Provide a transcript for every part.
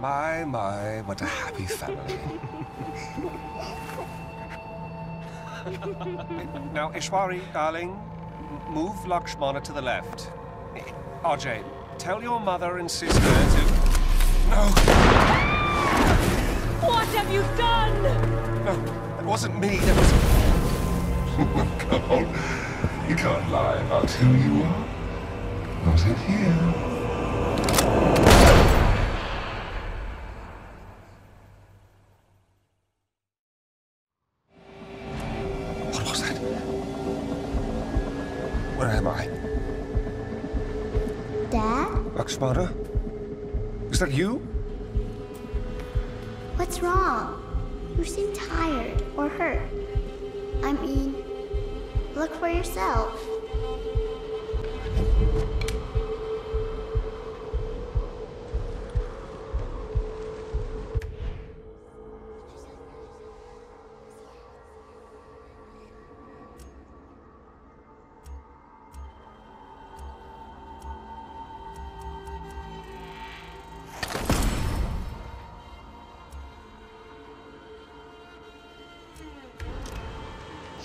My, my, what a happy family. now, Ishwari, darling, move Lakshmana to the left. Ajay, tell your mother and sister to... No, What have you done? no, that wasn't me, that was... Oh Come on. You can't lie about who you are. Not in here.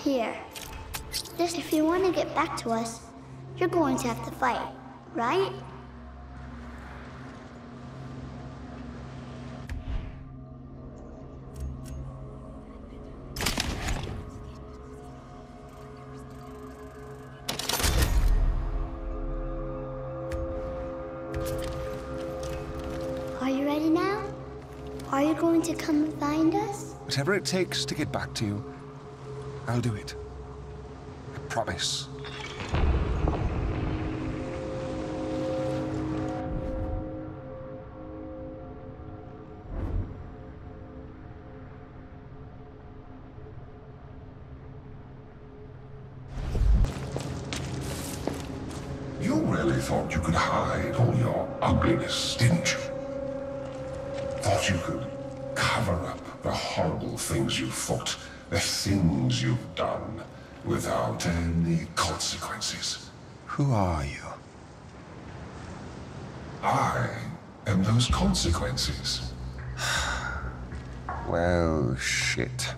Here. Just if you want to get back to us, you're going to have to fight, right? Are you ready now? Are you going to come find us? Whatever it takes to get back to you, I'll do it. I promise. Any consequences. Who are you? I am those consequences. Well, shit.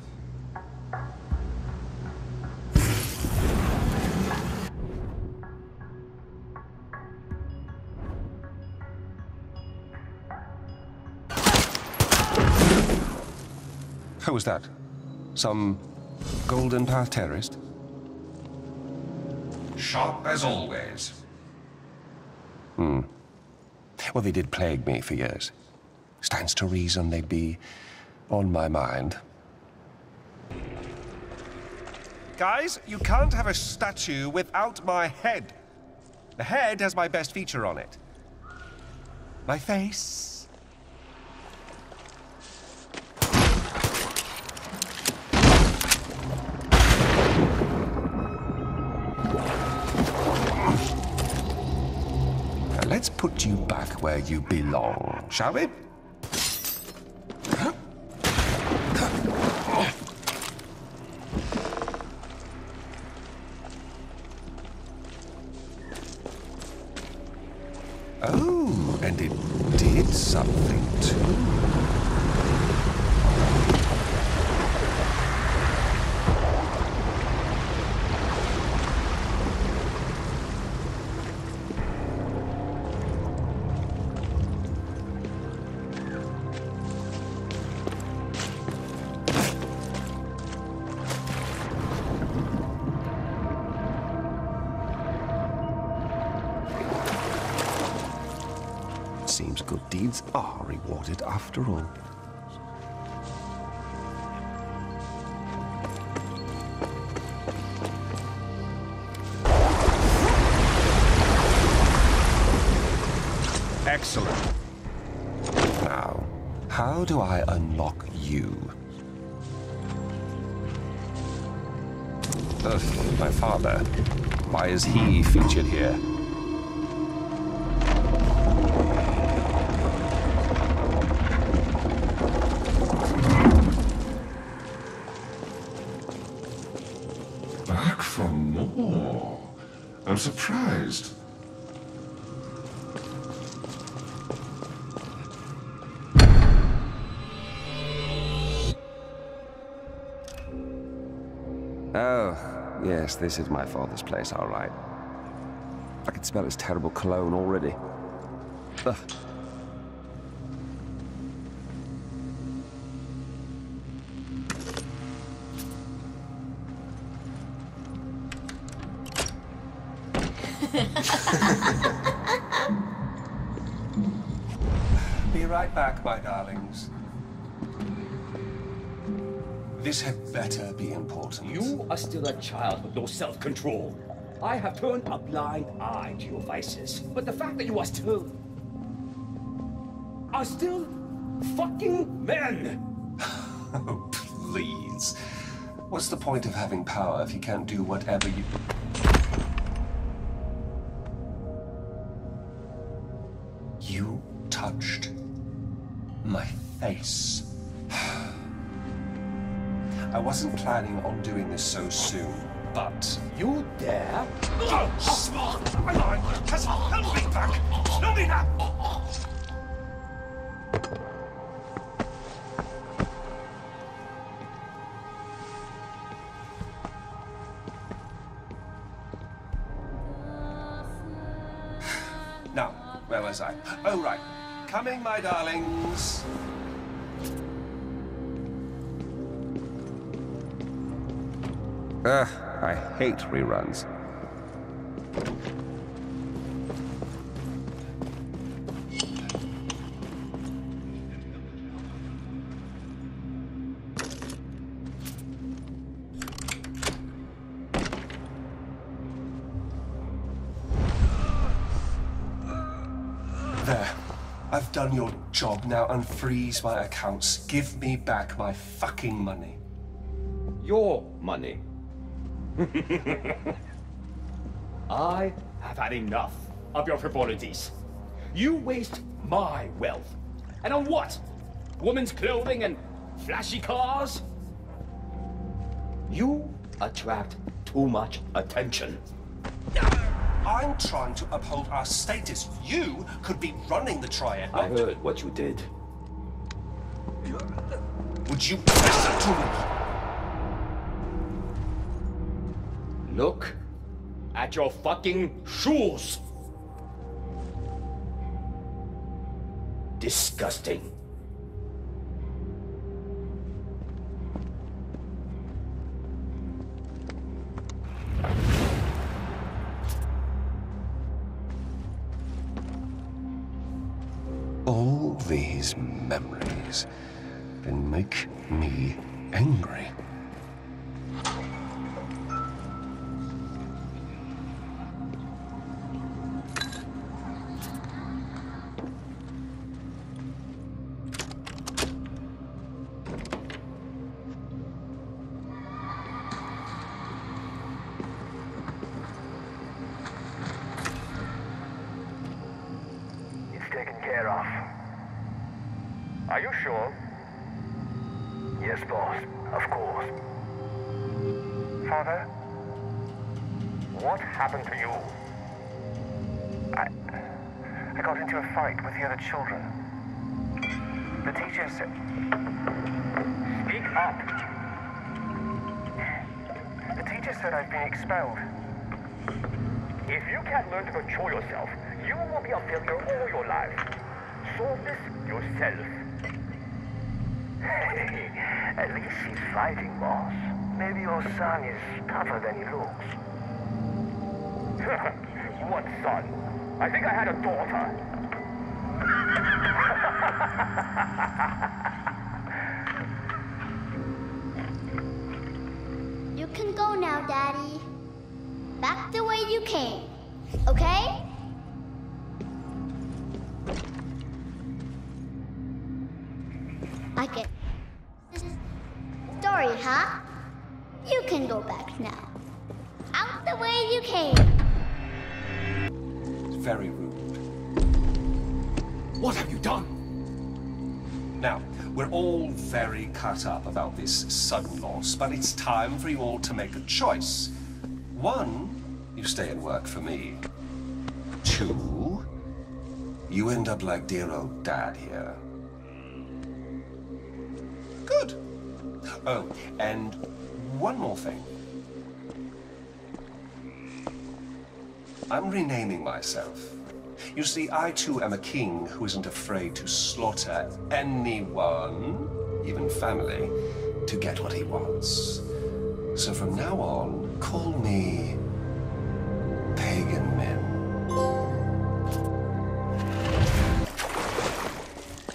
Who was that? Some Golden Path terrorist? Sharp as always. Hmm. Well, they did plague me for years. Stands to reason they'd be on my mind. Guys, you can't have a statue without my head. The head has my best feature on it. My face. Put you back where you belong, shall we? After all. Excellent. Now, how do I unlock you? Ugh, my father. Why is he featured here? This is my father's place, all right. I can smell his terrible cologne already. Ugh. Are still a child with no self-control. I have turned a blind eye to your vices. But the fact that you are still... are still... fucking men! Oh, please. What's the point of having power if you can't do whatever you... You touched my face. I wasn't planning on doing this so soon, but... You dare? Oh, smart! My has held me back! No me now! Now, where was I? Oh, right. Coming, my darlings. Ugh, I hate reruns. There. I've done your job. Now unfreeze my accounts. Give me back my fucking money. Your money. I have had enough of your frivolities. You waste my wealth. And on what? Women's clothing and flashy cars? You attract too much attention. I'm trying to uphold our status. You could be running the triad. I heard what you did. Would you listen to me? Look at your fucking shoes. Disgusting. All these memories they make me angry. Now, Daddy. Back the way you came. Okay? very cut up about this sudden loss, but it's time for you all to make a choice. One, you stay and work for me. Two, you end up like dear old dad here. Good. Oh, and one more thing. I'm renaming myself. You see, I too am a king who isn't afraid to slaughter anyone even family, to get what he wants. So from now on, call me Pagan Min.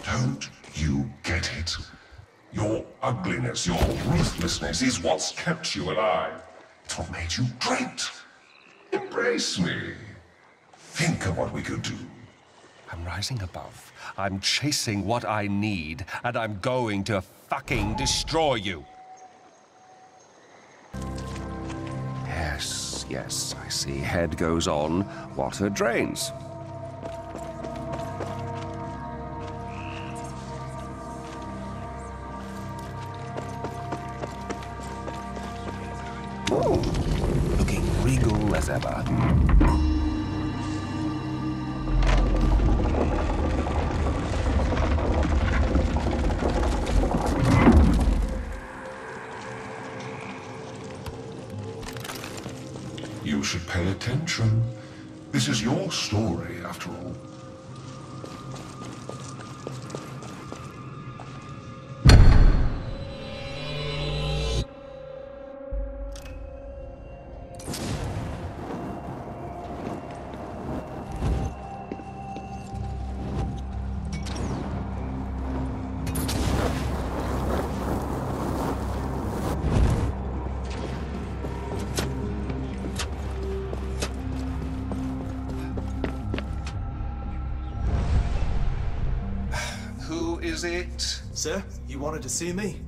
Don't you get it? Your ugliness, your ruthlessness is what's kept you alive. It's what made you great. Embrace me. Think of what we could do. I'm rising above. I'm chasing what I need, and I'm going to fucking destroy you. Yes, yes, I see. Head goes on, water drains. This is your story, after all. Is it? Sir, you wanted to see me?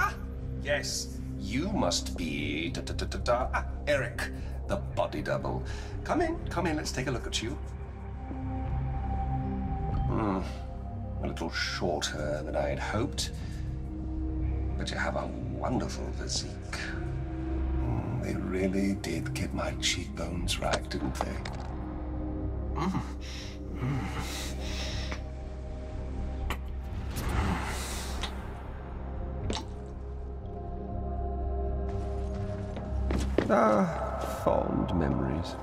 Ah, yes, you must be da, da, da, da, da. Ah, Eric, the body double. Come in, come in. Let's take a look at you. Hmm, a little shorter than I had hoped, but you have a wonderful physique. Hmm, they really did get my cheekbones right, didn't they? Ah, fond memories.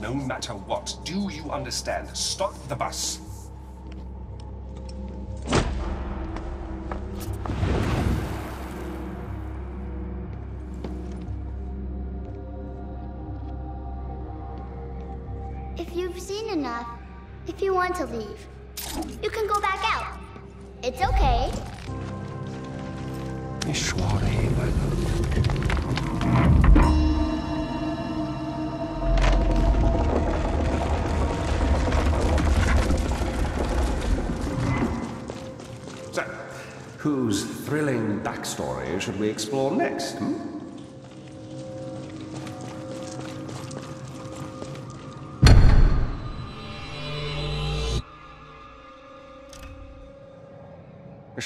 No matter what. Do you understand? Stop the bus.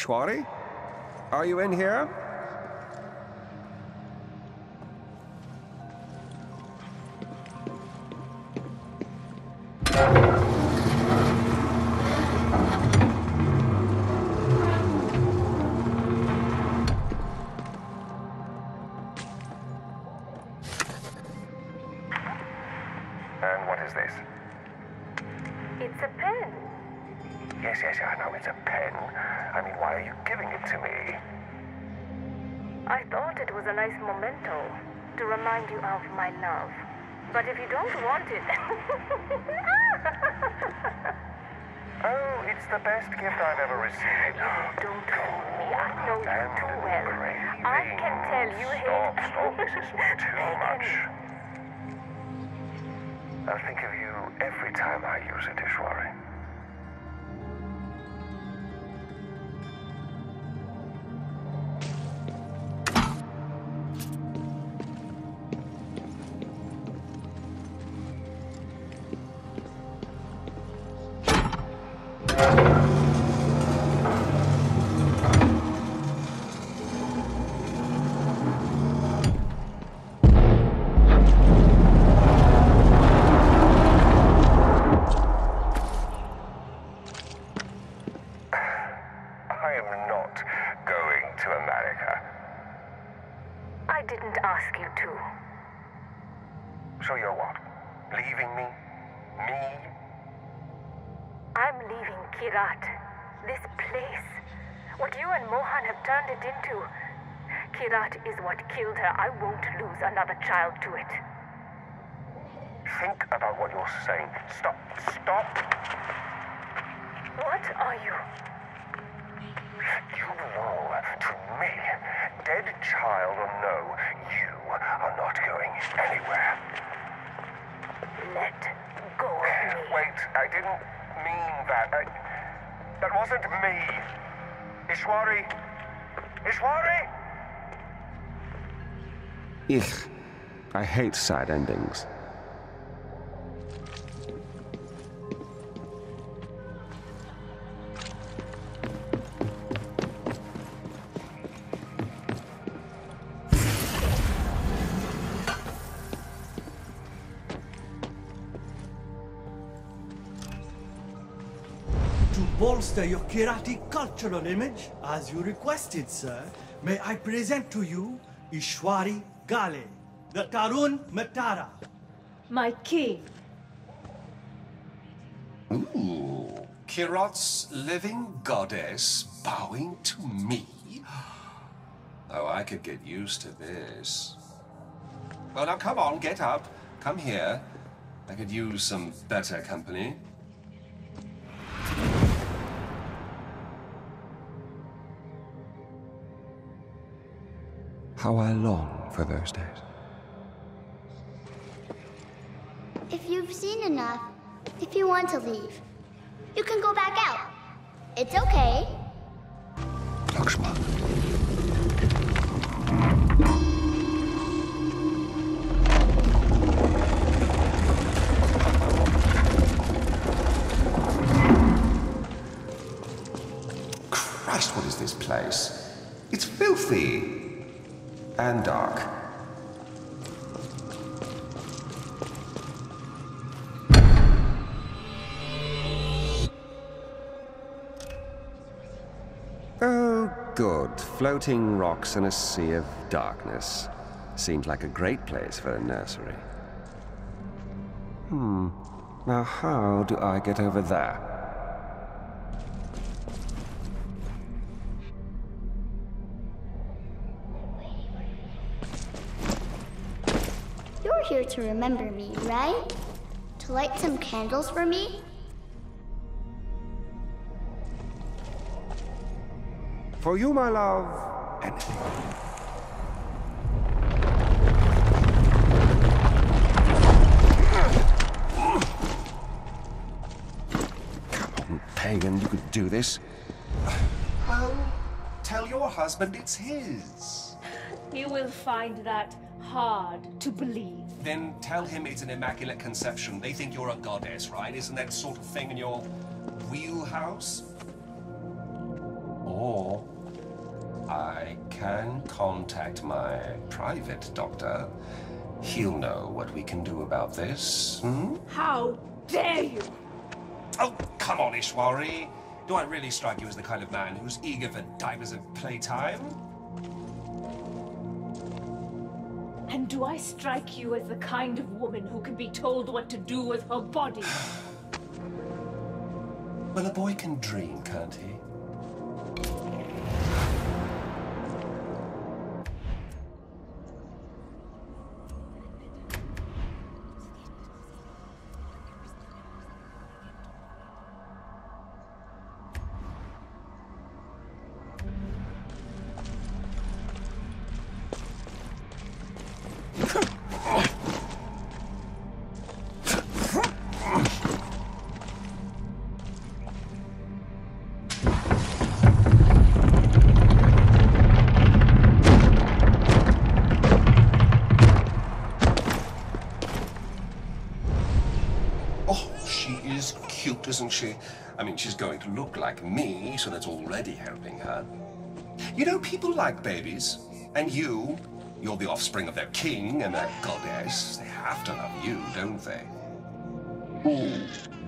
Ishwari? Are you in here? Don't fool me. I know you too well. I can tell you Stop, hate. stop. This is too it. Think about what you're saying. Stop. Stop. What are you? You belong to me. Dead child or no, you are not going anywhere. Let go of me. Wait, I didn't mean that. I, that wasn't me. Ishwari. Ishwari! Ich. I hate sad endings. To bolster your Kyrati cultural image, as you requested, sir, may I present to you Ishwari Ghale, the Tarun Matara. My king. Ooh, Kyrat's living goddess bowing to me? Oh, I could get used to this. Well, now come on, get up. Come here. I could use some better company. How I long for those days. If you've seen enough, if you want to leave, you can go back out. It's okay. Lakshman. Christ, what is this place? It's filthy. And dark. Floating rocks in a sea of darkness. Seems like a great place for a nursery. Hmm. Now, how do I get over there? You're here to remember me, right? To light some candles for me? For you, my love, anything. Come on, Pagan, you could do this. Well, tell your husband it's his. You will find that hard to believe. Then tell him it's an immaculate conception. They think you're a goddess, right? Isn't that sort of thing in your wheelhouse? Or I can contact my private doctor. He'll know what we can do about this. Hmm? How dare you? Oh, come on, Ishwari. Do I really strike you as the kind of man who's eager for divers of playtime? And do I strike you as the kind of woman who can be told what to do with her body? Well, a boy can dream, can't he? She's going to look like me, so that's already helping her. You know, people like babies. And you, you're the offspring of their king and their goddess. They have to love you, don't they? Oh,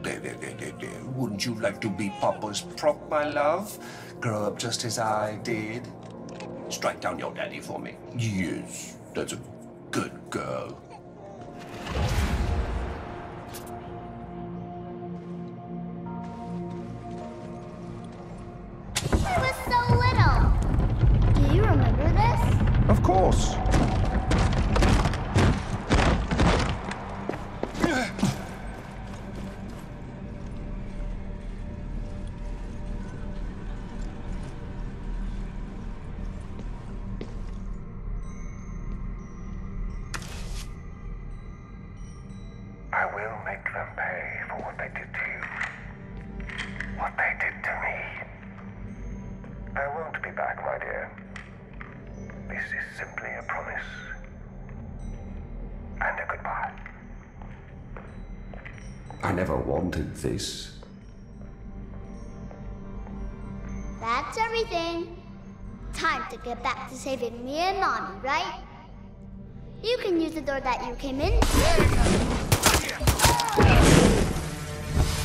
baby, baby, baby. Wouldn't you like to be Papa's prop, my love? Grow up just as I did? strike down your daddy for me. Yes, that's a good girl. This? Never wanted this. That's everything. Time to get back to saving me and Mommy, right? You can use the door that you came in.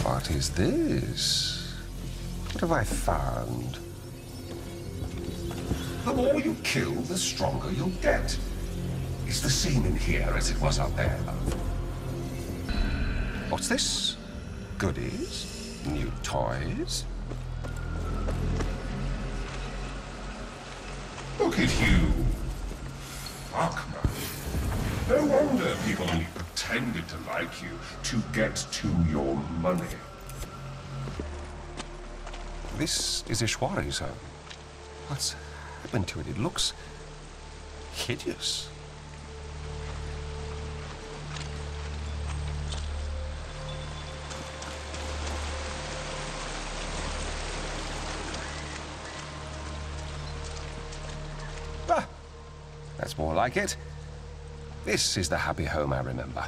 What is this? What have I found? The more you kill, the stronger you'll get. It's the same in here as it was out there. What's this? Goodies? New toys? Look at you. Fuck, man. No wonder people only pretended to like you to get to your money. This is Ishwari's home. What's happened to it? It looks hideous. That's more like it. This is the happy home I remember.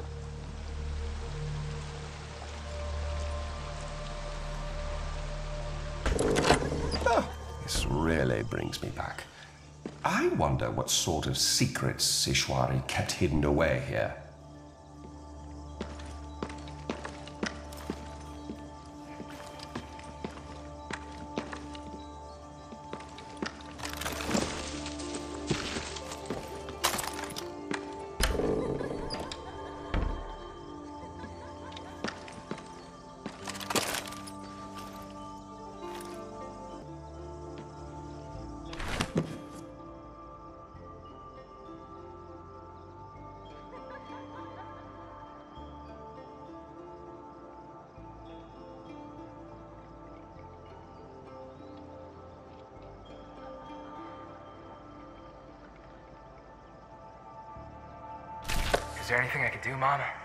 Oh, this really brings me back. I wonder what sort of secrets Ishwari kept hidden away here. Do, Mom?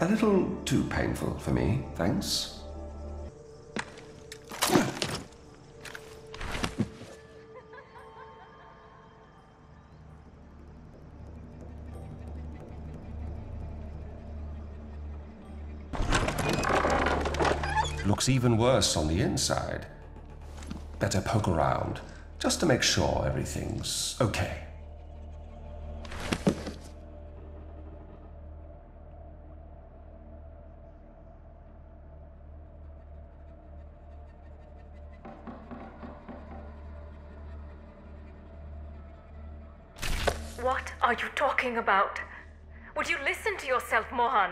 A little too painful for me, thanks. Looks even worse on the inside. Better poke around, just to make sure everything's okay. About? Would you listen to yourself, Mohan?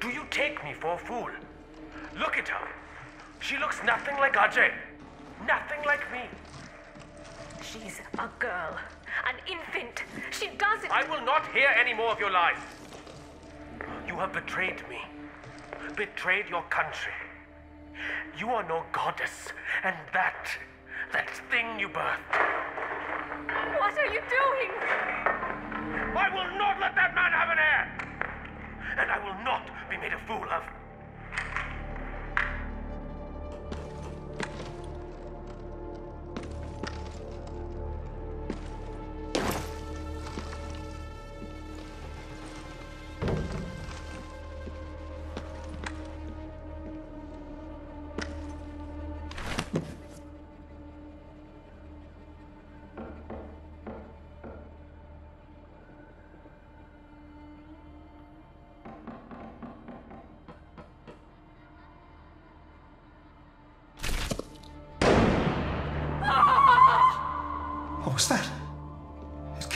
Do you take me for a fool? Look at her. She looks nothing like Ajay. Nothing like me. She's a girl, an infant. She doesn't. I will not hear any more of your lies. You have betrayed me, betrayed your country. You are no goddess, and that, that thing you birthed. What are you doing? I will not let that man have an heir! And I will not be made a fool of.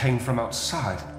Came from outside.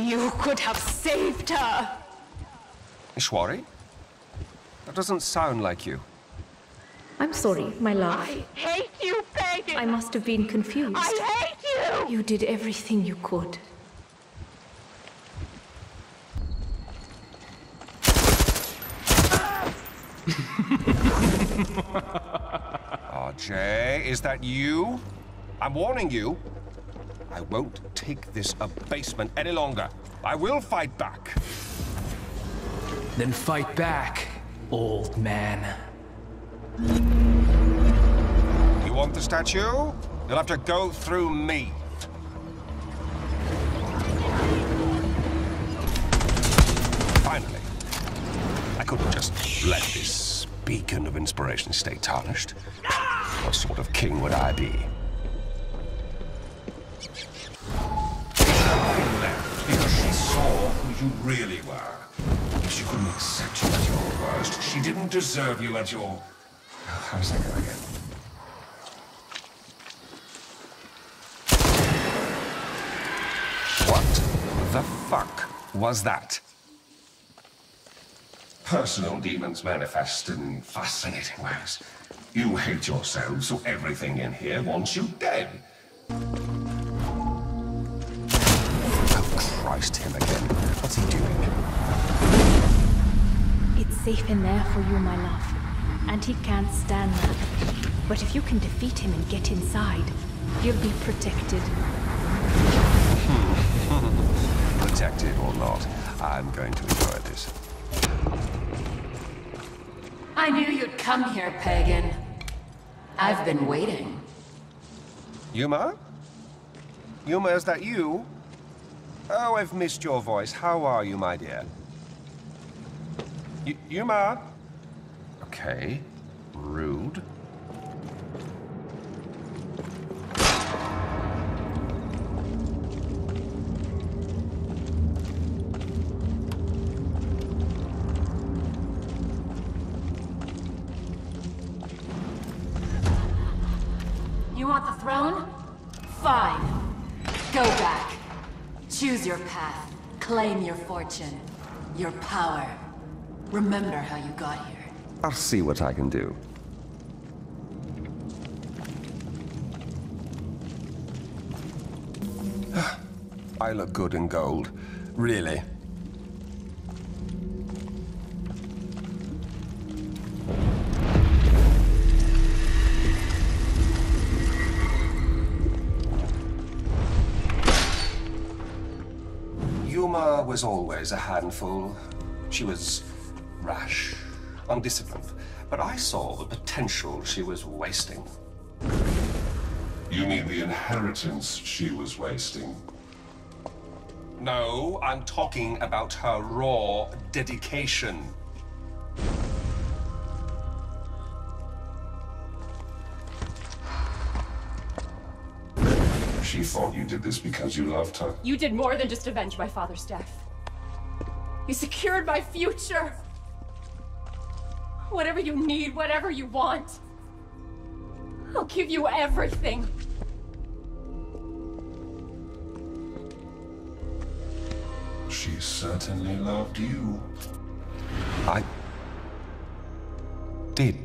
You could have saved her! Ishwari? That doesn't sound like you. I'm sorry, my love. I hate you, Pagan! I must have been confused. I hate you! You did everything you could. Ajay, is that you? I'm warning you. I won't take this abasement any longer. I will fight back. Then fight back, old man. You want the statue? You'll have to go through me. Finally. I couldn't just let this beacon of inspiration stay tarnished. What sort of king would I be? You really were. She couldn't accept you at your worst, she didn't deserve you at your... How does that go again? What the fuck was that? Personal demons manifest in fascinating ways. You hate yourself, so everything in here wants you dead. Oh, Christ, him again. Safe in there for you, my love. And he can't stand that. But if you can defeat him and get inside, you'll be protected. Protected or not, I'm going to enjoy this. I knew you'd come here, Pagan. I've been waiting. Yuma? Yuma, is that you? Oh, I've missed your voice. How are you, my dear? Y Yuma? Okay. Rude. You want the throne? Fine. Go back. Choose your path. Claim your fortune. Your power. Remember how you got here. I'll see what I can do. I look good in gold. Really. Yuma was always a handful. She was rash, undisciplined. But I saw the potential she was wasting. You mean the inheritance she was wasting? No, I'm talking about her raw dedication. She thought you did this because you loved her. You did more than just avenge my father's death. You secured my future. Whatever you need, whatever you want. I'll give you everything. She certainly loved you. I did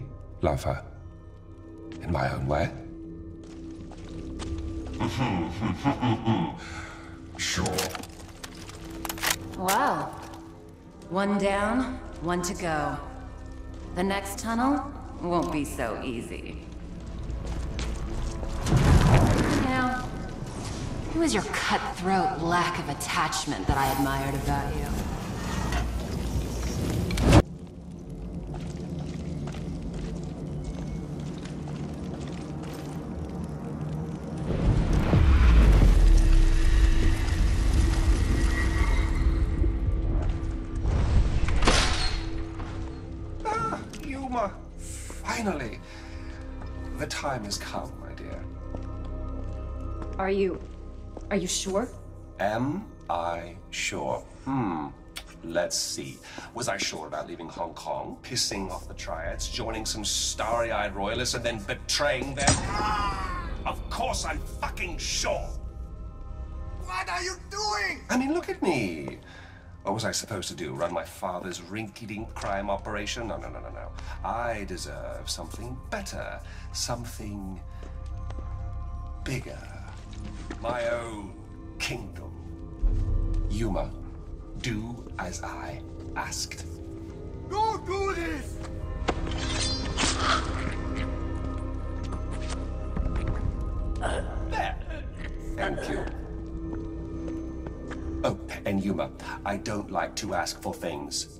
love her. In my own way. sure. Well, one down, one to go. The next tunnel won't be so easy. Know, it was your cutthroat lack of attachment that I admired about you. Are you sure? Am I sure? Hmm. Let's see. Was I sure about leaving Hong Kong, pissing off the Triads, joining some starry eyed royalists, and then betraying them? Of course I'm fucking sure! What are you doing? I mean, look at me. What was I supposed to do? Run my father's rinky dink crime operation? No, no, no, no, no. I deserve something better. Something bigger. My own kingdom. Yuma, do as I asked. Don't do this! There. Thank you. Oh, and Yuma, I don't like to ask for things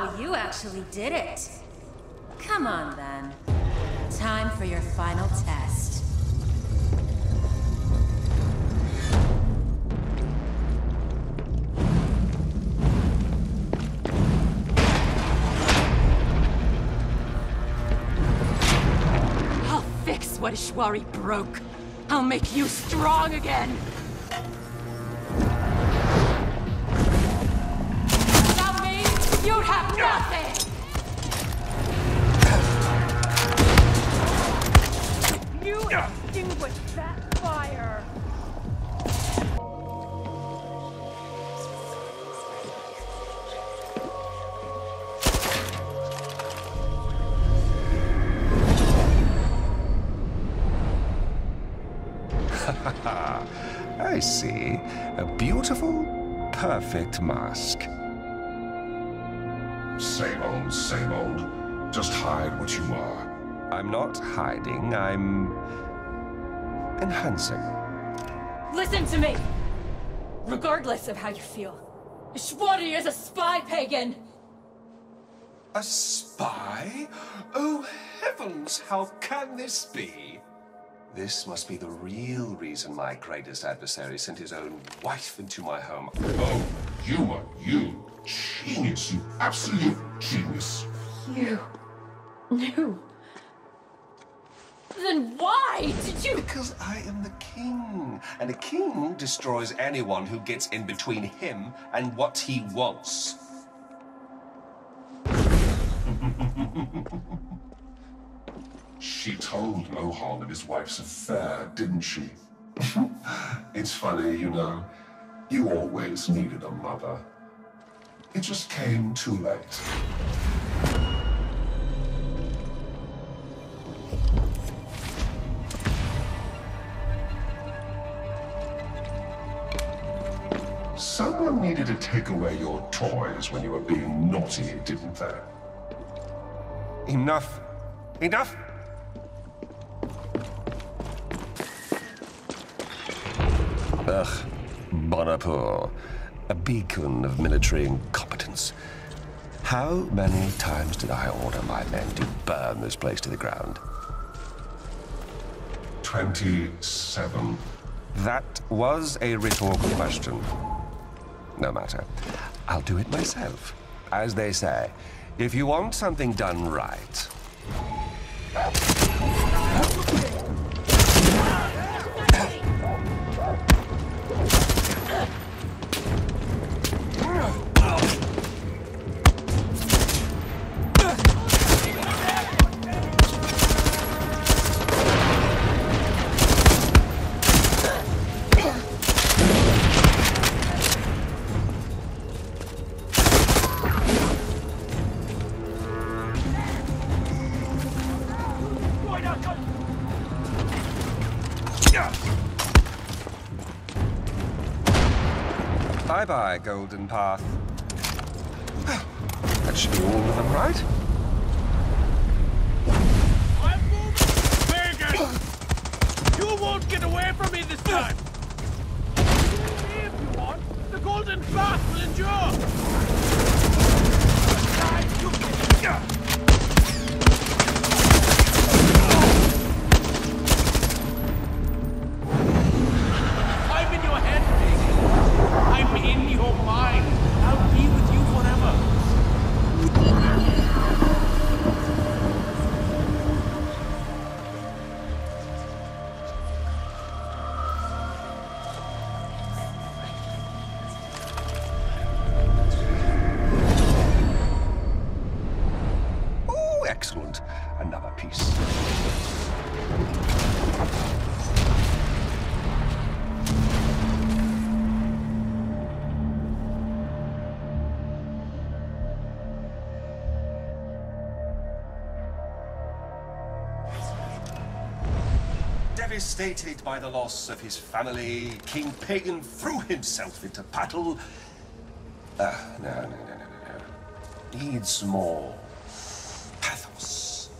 Wow, you actually did it. Come on then. Time for your final test. I'll fix what Ishwari broke. I'll make you strong again. You extinguished that fire. I see. A beautiful, perfect mask. Same old, same old. Just hide what you are. I'm not hiding, I'm enhancing. Listen to me! Regardless of how you feel, Ishwari is a spy pagan! A spy? Oh heavens, how can this be? This must be the real reason my greatest adversary sent his own wife into my home. Oh, you are you. Genius, you absolute genius. You knew. Then why did you? Because I am the king. And a king destroys anyone who gets in between him and what he wants. She told Mohan of his wife's affair, didn't she? it's funny, you know. You always needed a mother. It just came too late. Someone needed to take away your toys when you were being naughty, didn't they? Enough. Enough! Ugh. Banapur. A beacon of military incompetence. How many times did I order my men to burn this place to the ground? 27. That was a rhetorical question. No matter. I'll do it myself. As they say, if you want something done right, Bye-bye, Golden Path. That should be all of them, right? Devastated by the loss of his family, King Pagan threw himself into battle. Uh, no, no, no, no, no, no. Needs more pathos.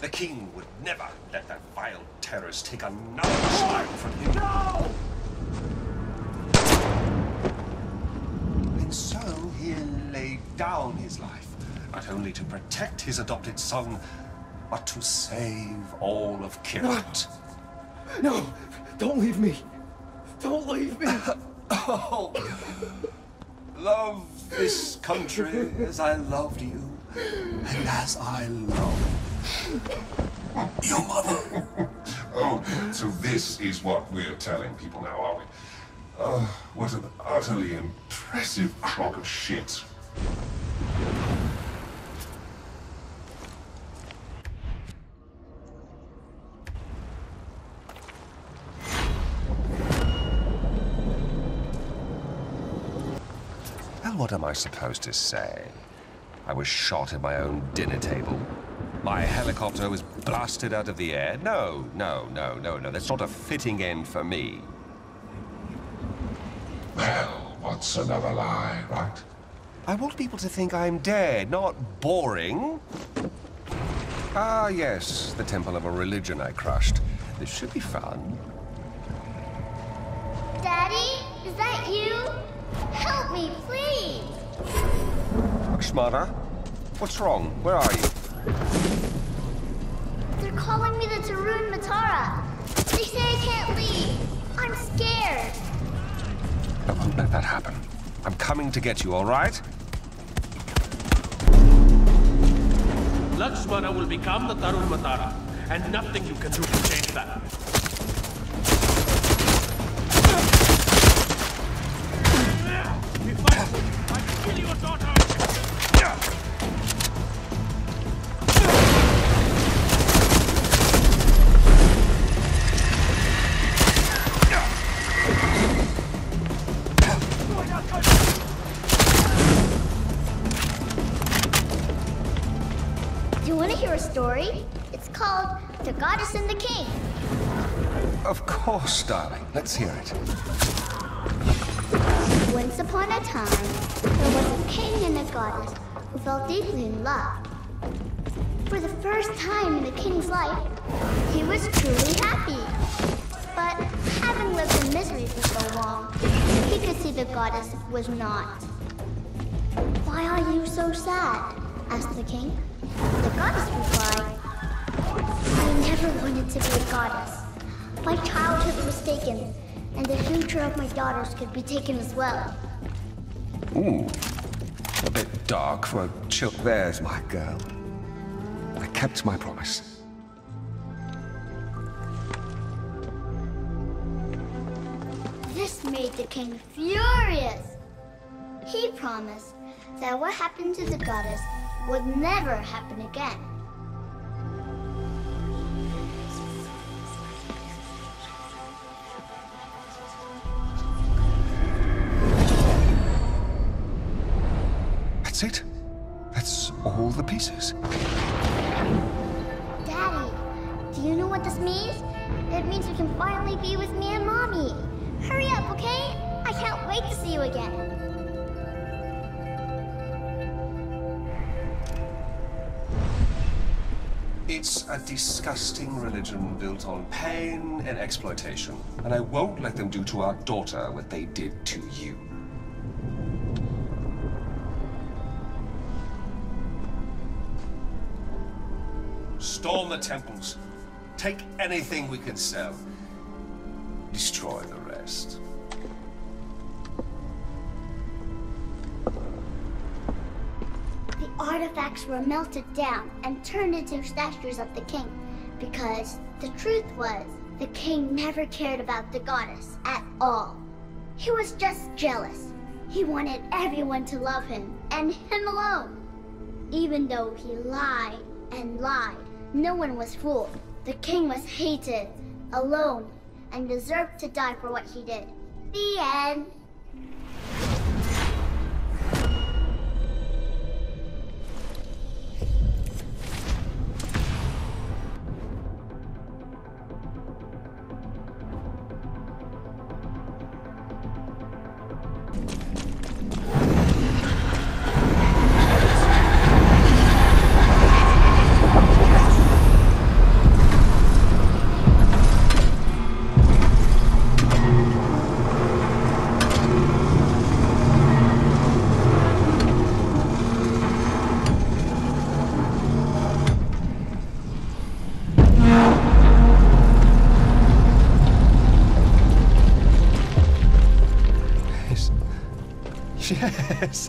The king would never let that vile terrorist take another child from him. No! And so he laid down his life, not only to protect his adopted son, but to save all of Kyrat. No! Don't leave me! Don't leave me! oh! Love this country as I loved you, and as I love your mother. Oh, so this is what we're telling people now, are we? Oh, what an utterly impressive crock of shit. What am I supposed to say? I was shot at my own dinner table. My helicopter was blasted out of the air. No, no, no, no, no. That's not a fitting end for me. Well, what's another lie, right? I want people to think I'm dead, not boring. Ah, yes, the temple of a religion I crushed. This should be fun. Daddy, is that you? Help me, please. Lakshmana, what's wrong? Where are you? They're calling me the Tarun Matara. They say I can't leave. I'm scared. I won't let that happen. I'm coming to get you, all right? Lakshmana will become the Tarun Matara, and nothing you can do can change that. Oh, course, darling. Let's hear it. Once upon a time, there was a king and a goddess who fell deeply in love. For the first time in the king's life, he was truly happy. But having lived in misery for so long, he could see the goddess was not. Why are you so sad? asked the king. The goddess replied, I never wanted to be a goddess. My childhood was taken, and the future of my daughters could be taken as well. Ooh, a bit dark for a chill. There's my girl. I kept my promise. This made the king furious. He promised that what happened to the goddess would never happen again. It's a disgusting religion built on pain and exploitation. And I won't let them do to our daughter what they did to you. Storm the temples. Take anything we can sell. Destroy the rest. Artifacts were melted down and turned into statues of the king because the truth was the king never cared about the goddess at all. He was just jealous. He wanted everyone to love him and him alone. Even though he lied and lied, no one was fooled. The king was hated, alone, and deserved to die for what he did. The end.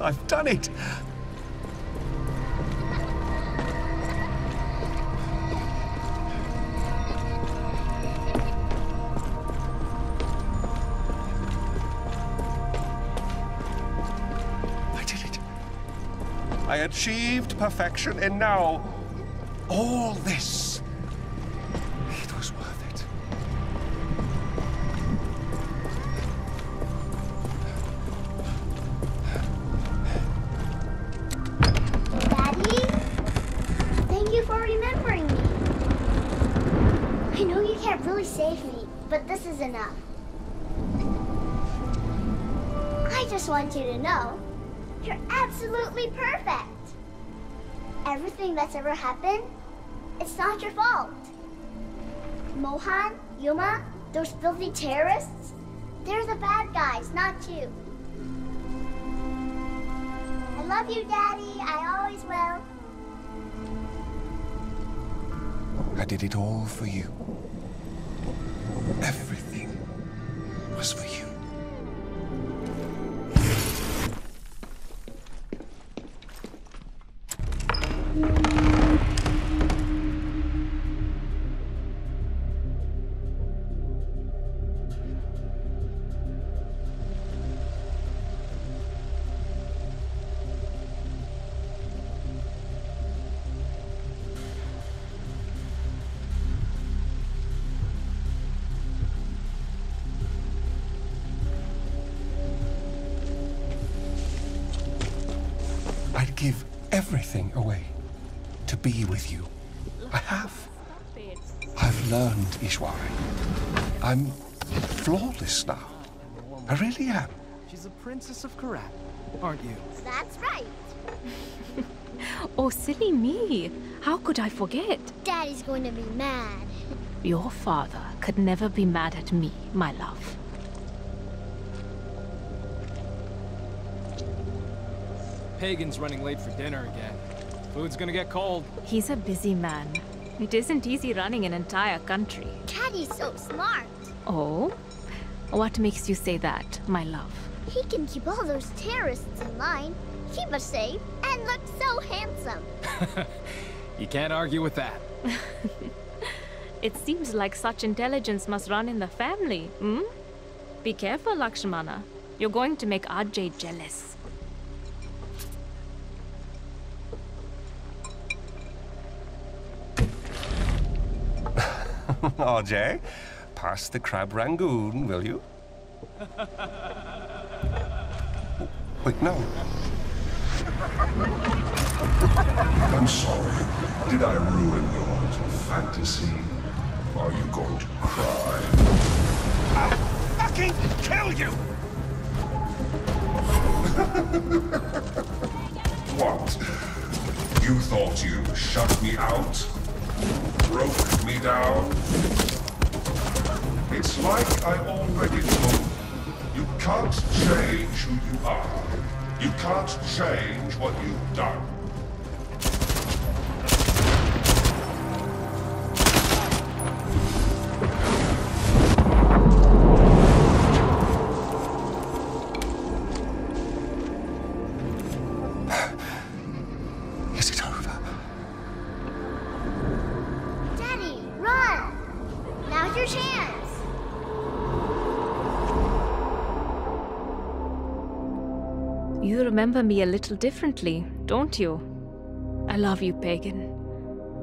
I've done it. I did it. I achieved perfection, and now all this. But this is enough. I just want you to know you're absolutely perfect. Everything that's ever happened, it's not your fault. Mohan, Yuma, those filthy terrorists, they're the bad guys, not you. I love you, Daddy. I always will. I did it all for you. Everything was for you. I've learned Ishwari. I'm flawless now. I really am. She's a princess of Kyrat, aren't you? That's right. Oh, silly me. How could I forget? Daddy's going to be mad. Your father could never be mad at me, my love. Pagan's running late for dinner again. Food's gonna get cold. He's a busy man. It isn't easy running an entire country. Daddy's so smart. Oh? What makes you say that, my love? He can keep all those terrorists in line, keep us safe, and look so handsome. you can't argue with that. it seems like such intelligence must run in the family, hmm? Be careful, Lakshmana. You're going to make Ajay jealous. Ajay, pass the crab rangoon, will you? Oh, wait, no. I'm sorry. Did I ruin your fantasy? Are you going to cry? I'll fucking kill you! what? You thought you shut me out? Broke me down? It's like I already you. You can't change who you are. You can't change what you've done. Remember me a little differently, don't you? I love you, Pagan.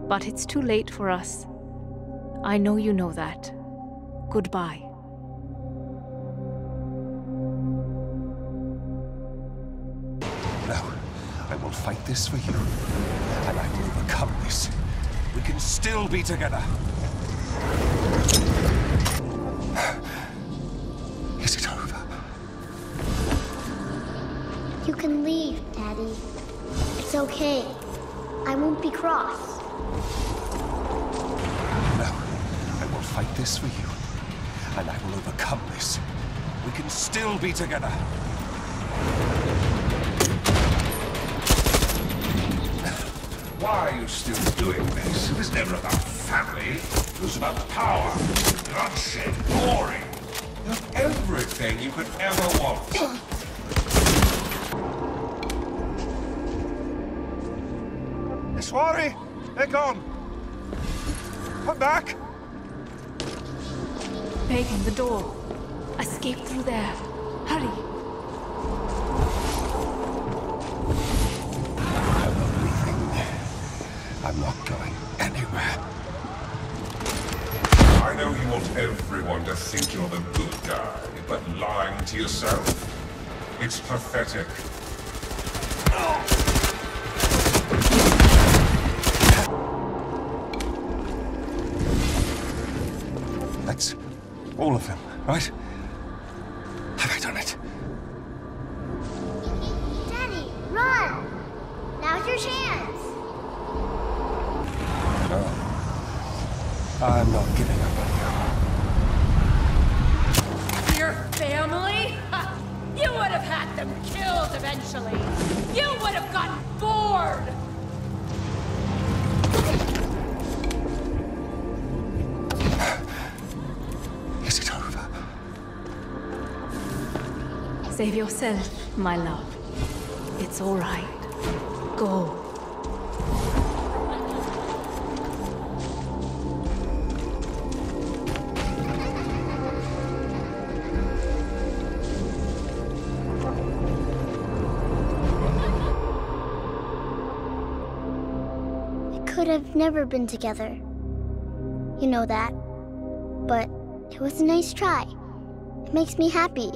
But it's too late for us. I know you know that. Goodbye. No, I will fight this for you. And I will overcome this. We can still be together. Daddy. It's okay. I won't be cross. No, I will fight this for you. And I will overcome this. We can still be together. Why are you still doing this? It was never about family. It was about power, bloodshed, glory. You have everything you could ever want. Ishwari, they're gone. Come back. Pagan, the door. Escape through there. Hurry. I'm not leaving. I'm not going anywhere. I know you want everyone to think you're the good guy, but lying to yourself, it's pathetic. All of them, right? Yourself, my love. It's all right. Go. We could have never been together. You know that. But it was a nice try. It makes me happy.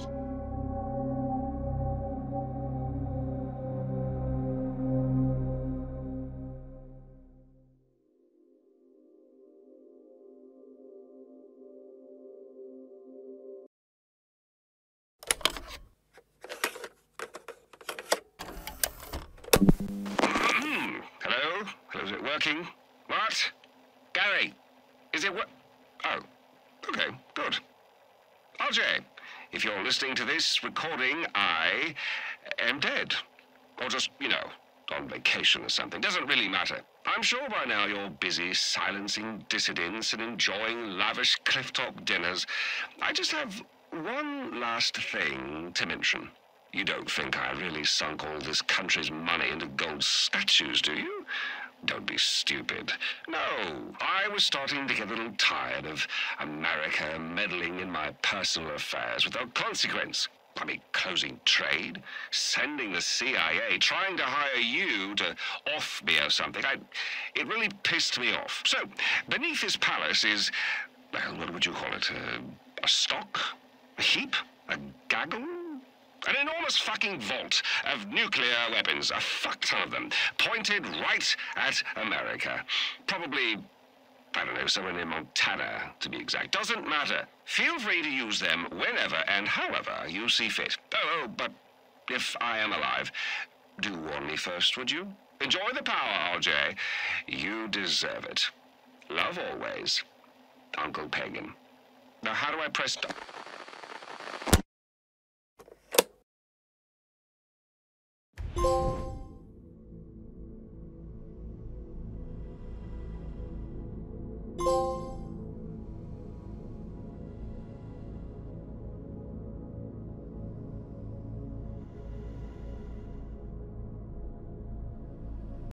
Ajay, if you're listening to this recording, I am dead. Or just, you know, on vacation or something. Doesn't really matter. I'm sure by now you're busy silencing dissidents and enjoying lavish clifftop dinners. I just have one last thing to mention. You don't think I really sunk all this country's money into gold statues, do you? Don't be stupid. No, I was starting to get a little tired of America meddling in my personal affairs without consequence. I mean, closing trade, sending the CIA, trying to hire you to off me or something. I, it really pissed me off. So, beneath this palace is, well, what would you call it? A, a stock? A heap? A gaggle? An enormous fucking vault of nuclear weapons, a fuck ton of them, pointed right at America. Probably, I don't know, somewhere near Montana, to be exact. Doesn't matter. Feel free to use them whenever and however you see fit. Oh, oh, but if I am alive, do warn me first, would you? Enjoy the power, Ajay. You deserve it. Love always. Uncle Pagan. Now, how do I press? you